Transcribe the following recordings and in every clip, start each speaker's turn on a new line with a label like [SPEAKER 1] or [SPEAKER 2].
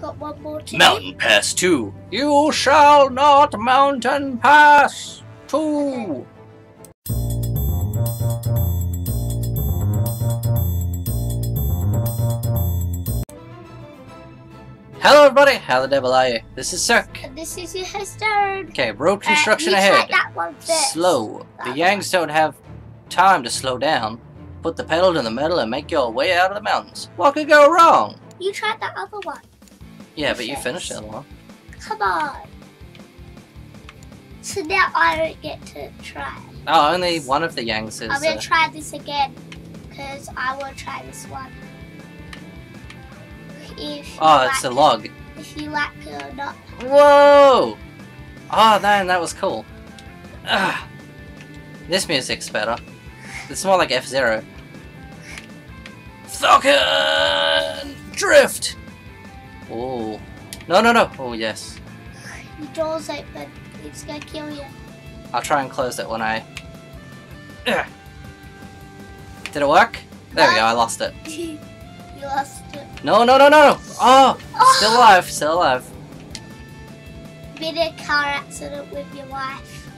[SPEAKER 1] Got one more to
[SPEAKER 2] Mountain Pass 2. You shall not mountain pass 2. Hello everybody, how the devil are you? This is Sirhc.
[SPEAKER 1] And this is your Hestern.
[SPEAKER 2] Okay, road construction
[SPEAKER 1] uh,
[SPEAKER 2] ahead.
[SPEAKER 1] Try that one.
[SPEAKER 2] Slow. The Yangs don't have time to slow down. Put the pedal to the metal and make your way out of the mountains. What could go wrong?
[SPEAKER 1] You tried that other one.
[SPEAKER 2] Yeah, but you finished it, other one.
[SPEAKER 1] Come on. So now I don't get to try.
[SPEAKER 2] Oh, only one of the Yangs is.
[SPEAKER 1] I'm gonna
[SPEAKER 2] uh,
[SPEAKER 1] try this again because I will try this one. If you
[SPEAKER 2] Oh, it's a log.
[SPEAKER 1] it, If you like it or not.
[SPEAKER 2] Whoa! Oh, man, that was cool. Ah, this music's better. It's more like F-Zero. Falcon! Drift! Oh. No, no, no. Oh, yes.
[SPEAKER 1] The door's open. It's gonna kill you.
[SPEAKER 2] I'll try and close it when I... Ugh. Did it work? There we go, I lost it.
[SPEAKER 1] you lost it.
[SPEAKER 2] No, no, no, no! Oh!
[SPEAKER 1] Oh,
[SPEAKER 2] Still alive, still alive.
[SPEAKER 1] been in a car accident with your wife.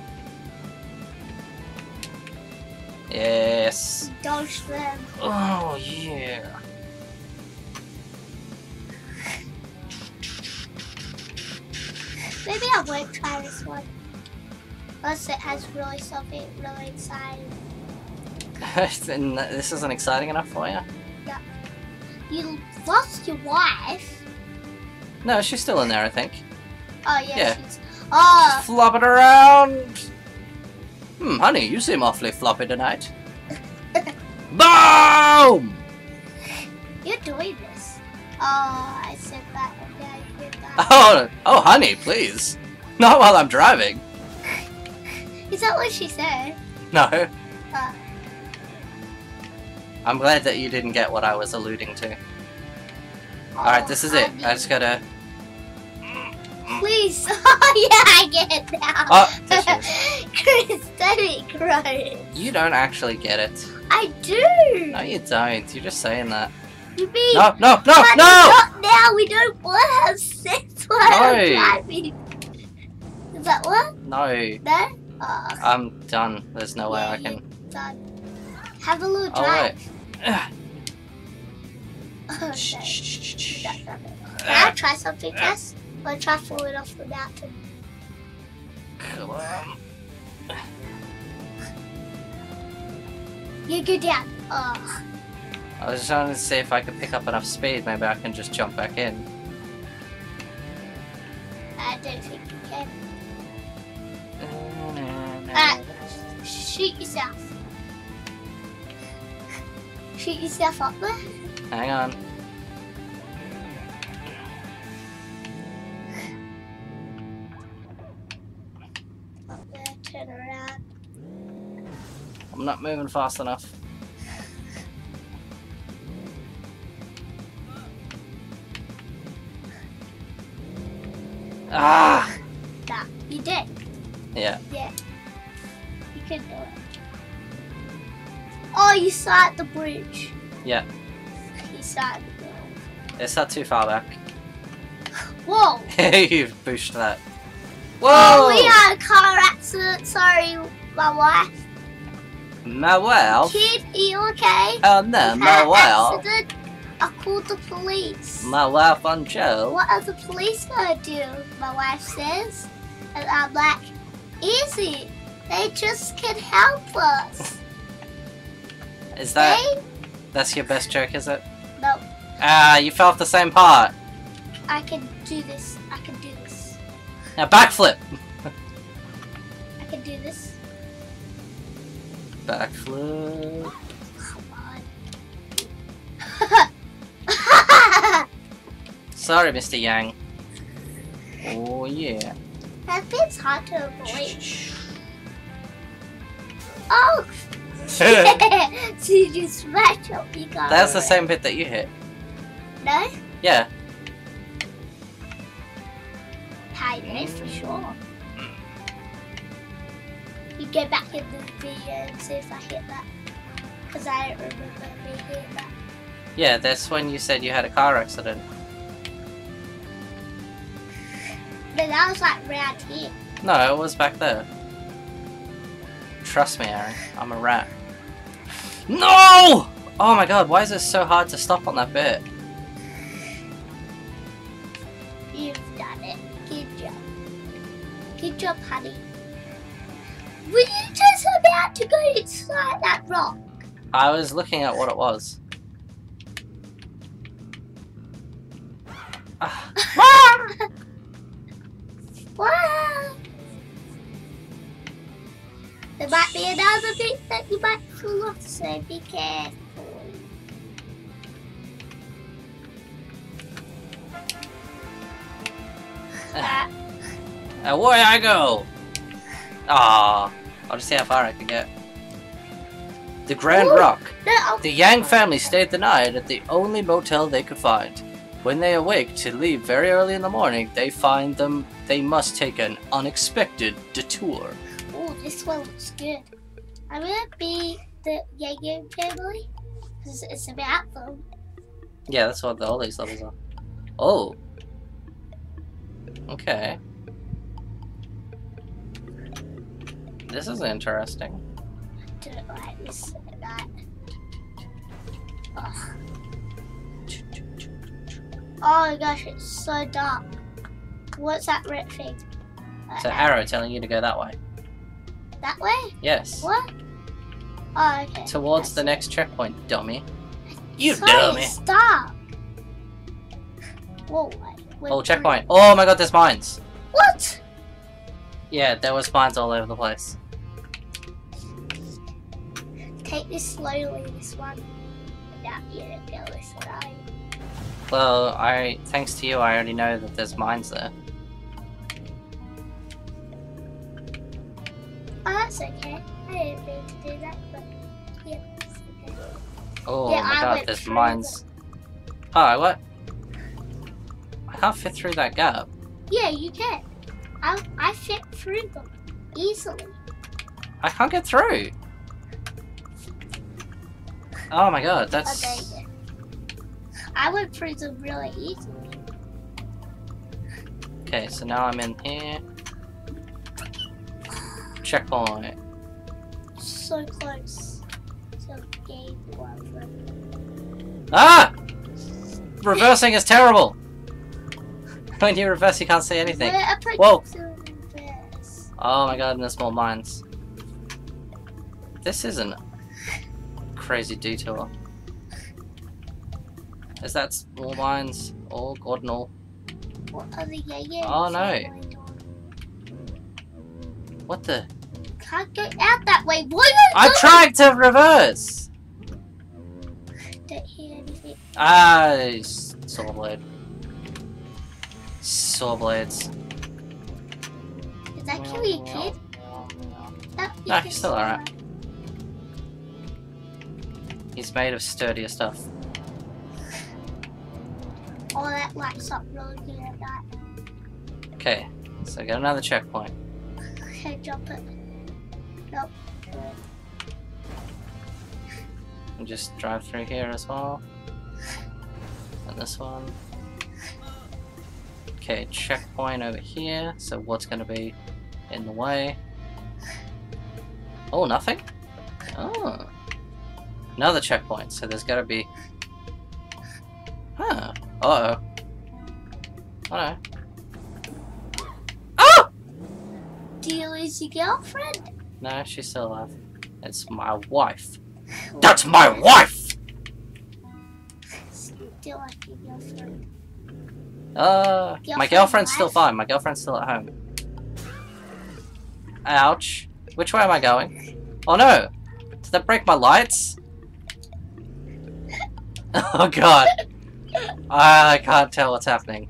[SPEAKER 2] Yes.
[SPEAKER 1] Dodge them.
[SPEAKER 2] Oh, yeah.
[SPEAKER 1] Maybe I won't try this one. Unless it has really something really exciting.
[SPEAKER 2] This isn't exciting enough for you? Yeah.
[SPEAKER 1] You lost your wife.
[SPEAKER 2] No, she's still in there, I think.
[SPEAKER 1] Oh yeah,
[SPEAKER 2] Yeah.
[SPEAKER 1] she's. Oh,
[SPEAKER 2] Flopping around! Hmm, honey, you seem awfully floppy tonight. Boom!
[SPEAKER 1] you're doing this. Oh, I said that.
[SPEAKER 2] Oh, oh, honey, please. Not while I'm driving.
[SPEAKER 1] Is that what she said?
[SPEAKER 2] No.
[SPEAKER 1] Uh,
[SPEAKER 2] I'm glad that you didn't get what I was alluding to.
[SPEAKER 1] oh,
[SPEAKER 2] Alright, this is it. I just gotta...
[SPEAKER 1] Please. Oh yeah, I get it now.
[SPEAKER 2] Oh,
[SPEAKER 1] Chris, don't be gross.
[SPEAKER 2] You don't actually get it.
[SPEAKER 1] I do.
[SPEAKER 2] No, you don't. You're just saying that.
[SPEAKER 1] You mean?
[SPEAKER 2] No, no, no,
[SPEAKER 1] Honey,
[SPEAKER 2] no!
[SPEAKER 1] Not now. We don't want to have sex I'm
[SPEAKER 2] No.
[SPEAKER 1] driving. Is that what?
[SPEAKER 2] No.
[SPEAKER 1] No. Oh,
[SPEAKER 2] I'm done. There's no way I can...
[SPEAKER 1] done. Have a little
[SPEAKER 2] Oh,
[SPEAKER 1] drive. Oh,
[SPEAKER 2] shh, shh, shh,
[SPEAKER 1] that- that. Can I try something, uh, Tess? I'll try falling off the mountain.
[SPEAKER 2] Come on.
[SPEAKER 1] You go down. Oh,
[SPEAKER 2] I was just trying to see if I could pick up enough speed. Maybe I can just jump back in.
[SPEAKER 1] Don't think you can. Ah, shoot yourself. Shoot yourself up there.
[SPEAKER 2] Hang on.
[SPEAKER 1] Up there, turn around.
[SPEAKER 2] I'm not moving fast enough. Ah!
[SPEAKER 1] Nah, you did.
[SPEAKER 2] Yeah.
[SPEAKER 1] Yeah. You can do it. Oh, you saw at the bridge.
[SPEAKER 2] Yeah.
[SPEAKER 1] You saw at the bridge.
[SPEAKER 2] It's not too far back.
[SPEAKER 1] Whoa!
[SPEAKER 2] Hey, you've pushed that. Whoa!
[SPEAKER 1] Oh, we had a car accident. Sorry, my wife.
[SPEAKER 2] My well.
[SPEAKER 1] Kid, are you okay?
[SPEAKER 2] Oh no,
[SPEAKER 1] We
[SPEAKER 2] my
[SPEAKER 1] had an
[SPEAKER 2] well.
[SPEAKER 1] accident. I called the police.
[SPEAKER 2] My wife on Joe.
[SPEAKER 1] What are the police gonna do? My wife says. And I'm like, easy. They just can help us.
[SPEAKER 2] Is that
[SPEAKER 1] They?
[SPEAKER 2] that's your best joke, is it?
[SPEAKER 1] No,
[SPEAKER 2] Ah, you fell off the same part.
[SPEAKER 1] I can do this. I can do this.
[SPEAKER 2] Now backflip.
[SPEAKER 1] I can do this.
[SPEAKER 2] Backflip. Sorry, Mr. Yang. Oh yeah.
[SPEAKER 1] that bit's hard to avoid. Oh! so you just smash up your car.
[SPEAKER 2] That's the same bit that you hit.
[SPEAKER 1] No?
[SPEAKER 2] Yeah.
[SPEAKER 1] Know for mm. sure. You go back in the video and see if I hit that. Because I don't remember me hitting that.
[SPEAKER 2] Yeah, that's when you said you had a car accident.
[SPEAKER 1] But that was like round here.
[SPEAKER 2] No, it was back there. Trust me, Aaron. I'm a rat. No! Oh my god, why is it so hard to stop on that bit?
[SPEAKER 1] You've done it. Good job. Good job, honey. Were you just about to go inside that rock?
[SPEAKER 2] I was looking at what it was. Ah,
[SPEAKER 1] There might be another thing that you might fall off, so be careful. Ah,
[SPEAKER 2] and away I go! Ah, I'll just see how far I can get. The Grand
[SPEAKER 1] Ooh.
[SPEAKER 2] Rock.
[SPEAKER 1] no,
[SPEAKER 2] The Yang family stayed the night at the only motel they could find. When they awake to leave very early in the morning, they find them they must take an unexpected detour.
[SPEAKER 1] oh, this one looks good. I'm gonna be the Yang family because it's about them.
[SPEAKER 2] Yeah, that's what the, all these levels are. Oh. Okay. This is interesting.
[SPEAKER 1] Don't like this and that. Ugh. Oh my gosh, it's so dark. What's that red thing?
[SPEAKER 2] It's an arrow telling you to go that way.
[SPEAKER 1] That way?
[SPEAKER 2] Yes.
[SPEAKER 1] What? Oh, okay.
[SPEAKER 2] Towards the
[SPEAKER 1] That's-
[SPEAKER 2] next checkpoint, dummy. You
[SPEAKER 1] Sorry,
[SPEAKER 2] dummy.
[SPEAKER 1] Stop. Whoa,
[SPEAKER 2] Oh, checkpoint. Oh my god, there's mines.
[SPEAKER 1] What?
[SPEAKER 2] Yeah, there was mines all over the place.
[SPEAKER 1] Take this slowly, this one. Yeah, you this.
[SPEAKER 2] Well, I thanks to you, I already know that there's mines there.
[SPEAKER 1] Oh, that's okay.
[SPEAKER 2] Oh
[SPEAKER 1] Yeah,
[SPEAKER 2] my
[SPEAKER 1] I
[SPEAKER 2] god, there's mines. Oh, what? I can't fit through that gap.
[SPEAKER 1] Yeah, you can. I I fit through them easily.
[SPEAKER 2] I can't get through. Oh my god, that's.
[SPEAKER 1] You go. I went through them really easily.
[SPEAKER 2] Okay, so now I'm in here. Checkpoint.
[SPEAKER 1] So close. So game over.
[SPEAKER 2] Ah! Reversing is terrible! When you reverse, you can't see anything. Whoa. Oh my god, and there's more mines. This isn't crazy detour. Is that more mines? Oh, god no.
[SPEAKER 1] What are the yeah
[SPEAKER 2] Oh, no. What the?
[SPEAKER 1] Can't go out that way. What are you
[SPEAKER 2] I tried to reverse!
[SPEAKER 1] Don't hear anything.
[SPEAKER 2] Ah, s- saw blade. Saw blades.
[SPEAKER 1] Did that kill your kid? No, you
[SPEAKER 2] No, he's still alright. He's made of sturdier stuff.
[SPEAKER 1] Oh, that lights up really good at night.
[SPEAKER 2] Okay, so get another checkpoint.
[SPEAKER 1] Okay, jump it. Nope.
[SPEAKER 2] And just drive through here as well. And this one. Okay, checkpoint over here. So what's going to be in the way? Oh, nothing? Oh. Another checkpoint, so there's got to be... Huh. Uh-oh. Oh no. Oh!
[SPEAKER 1] Do you lose your girlfriend?
[SPEAKER 2] No, she's still alive. It's my wife. That's my wife!
[SPEAKER 1] Girlfriend.
[SPEAKER 2] Uh, my
[SPEAKER 1] Girlfriend
[SPEAKER 2] girlfriend's still fine. My girlfriend's still at home. Ouch. Which way am I going? Oh no! Did that break my lights? Oh god. I can't tell what's happening.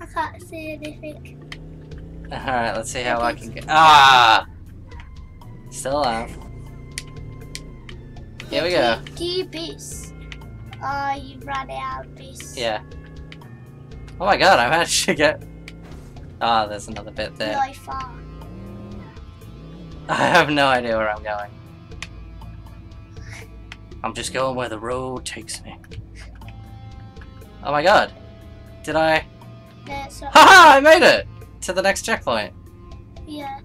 [SPEAKER 1] I can't see anything.
[SPEAKER 2] Alright, let's see how I can get. Ah! Still alive. Here we go.
[SPEAKER 1] Do you boost? Oh, you run out of boost.
[SPEAKER 2] Yeah. Oh my god, I managed to get. Ah, there's another bit there.
[SPEAKER 1] Really far.
[SPEAKER 2] I have no idea where I'm going. I'm just going where the road takes me. Oh my god. Did I... Haha! I made it to the next checkpoint,
[SPEAKER 1] Yeah.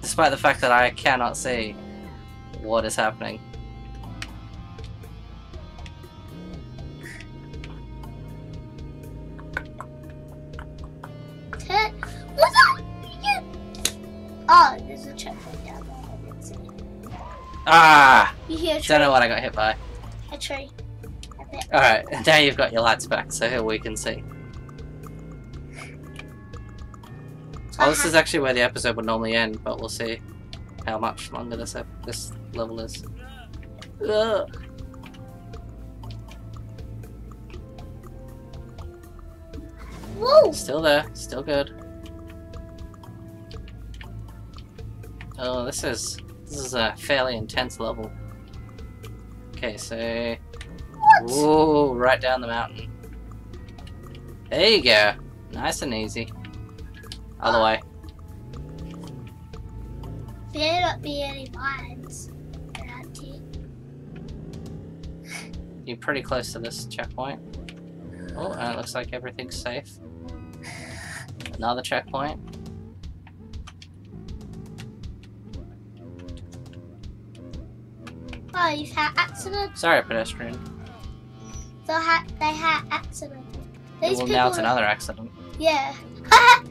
[SPEAKER 2] despite the fact that I cannot see what is happening.
[SPEAKER 1] Oh, there's a checkpoint down there. I didn't see.
[SPEAKER 2] Ah!
[SPEAKER 1] You hear a tree?
[SPEAKER 2] Don't know what I got hit by.
[SPEAKER 1] A tree.
[SPEAKER 2] Alright, now you've got your lights back, so here we can see. Oh, this is actually where the episode would normally end, but we'll see how much longer this ep- this level is. Ugh.
[SPEAKER 1] Whoa!
[SPEAKER 2] Still there, still good. Oh, this is this is a fairly intense level. Okay, so
[SPEAKER 1] What?
[SPEAKER 2] ooh, right down the mountain. There you go, nice and easy. Other ah. way.
[SPEAKER 1] There not be any mines around here.
[SPEAKER 2] You're pretty close to this checkpoint. Oh, and it looks like everything's safe. Another checkpoint.
[SPEAKER 1] Oh, you've had accident.
[SPEAKER 2] Sorry, pedestrian.
[SPEAKER 1] They had they had accident. These
[SPEAKER 2] well, now it's another accident.
[SPEAKER 1] Yeah.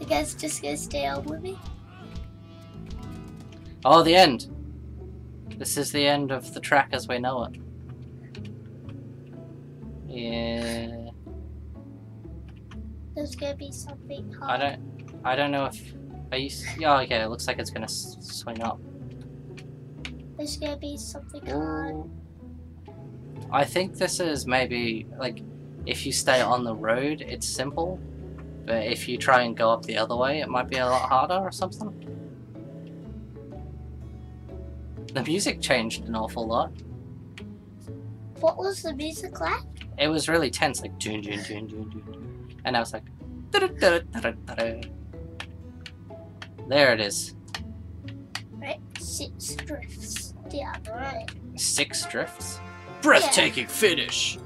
[SPEAKER 1] you guys just gonna stay on with me?
[SPEAKER 2] Oh, the end. This is the end of the track as we know it. Yeah.
[SPEAKER 1] There's gonna be something hard.
[SPEAKER 2] I don't. I don't know if. Are you? Yeah. Oh, okay. It looks like it's gonna swing up.
[SPEAKER 1] There's gonna be something.
[SPEAKER 2] I think this is maybe like if you stay on the road, it's simple, but if you try and go up the other way, it might be a lot harder or something. The music changed an awful lot.
[SPEAKER 1] What was the music like?
[SPEAKER 2] It was really tense, like dun dun dun dun dun, and I was like, "Da-da-da-da-da-da-da." there it is,
[SPEAKER 1] Right, six drifts the road.
[SPEAKER 2] six drifts, breathtaking finish.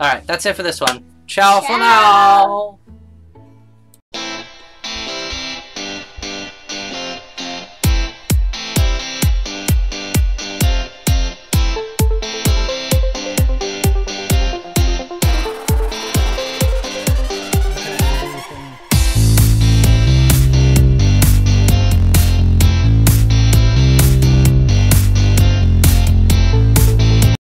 [SPEAKER 2] All right, that's it for this one. Ciao for now.